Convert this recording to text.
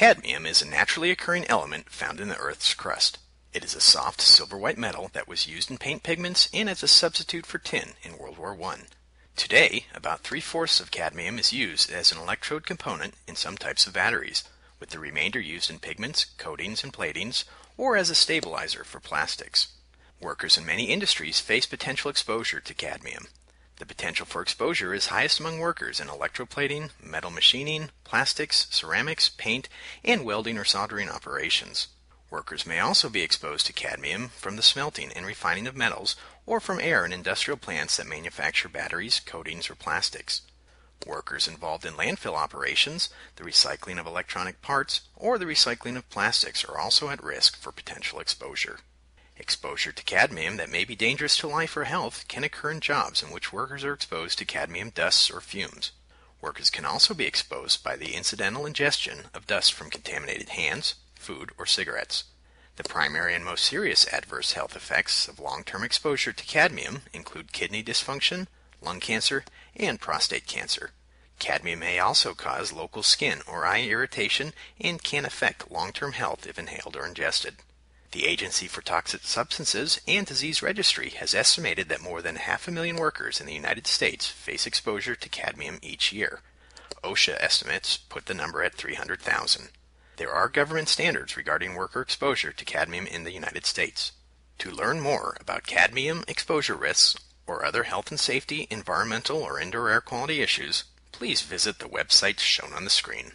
Cadmium is a naturally occurring element found in the Earth's crust. It is a soft silver-white metal that was used in paint pigments and as a substitute for tin in World War I. Today, about three-fourths of cadmium is used as an electrode component in some types of batteries, with the remainder used in pigments, coatings, and platings, or as a stabilizer for plastics. Workers in many industries face potential exposure to cadmium. The potential for exposure is highest among workers in electroplating, metal machining, plastics, ceramics, paint, and welding or soldering operations. Workers may also be exposed to cadmium from the smelting and refining of metals or from air in industrial plants that manufacture batteries, coatings, or plastics. Workers involved in landfill operations, the recycling of electronic parts, or the recycling of plastics are also at risk for potential exposure. Exposure to cadmium that may be dangerous to life or health can occur in jobs in which workers are exposed to cadmium dusts or fumes. Workers can also be exposed by the incidental ingestion of dust from contaminated hands, food, or cigarettes. The primary and most serious adverse health effects of long-term exposure to cadmium include kidney dysfunction, lung cancer, and prostate cancer. Cadmium may also cause local skin or eye irritation and can affect long-term health if inhaled or ingested. The Agency for Toxic Substances and Disease Registry has estimated that more than half a million workers in the United States face exposure to cadmium each year. OSHA estimates put the number at 300,000. There are government standards regarding worker exposure to cadmium in the United States. To learn more about cadmium exposure risks or other health and safety, environmental, or indoor air quality issues, please visit the websites shown on the screen.